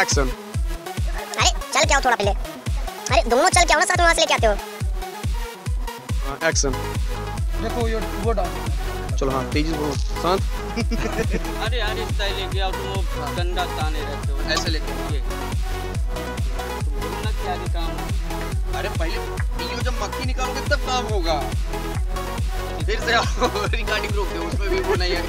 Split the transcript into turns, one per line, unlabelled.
Action
अरे चल क्या हो थोड़ा पहले। अरे दोनों चल क्या हो ना साथ में वहाँ से लेके आते हो।
uh, एक्शन
देखो ये वो डाल।
चलो हाँ तेज़ी से बोलो। शांत
अरे अरे स्टाइल लेके आओ तुम गंदा ताने रहते हो।
ऐसे लेके
ये। तुम बोलना क्या के काम
अरे पहले वीडियो जब मक्खी निकालोगे तब काम होगा। फिर से रिकॉर्डिंग रोक दो उसमें भी वो नहीं है।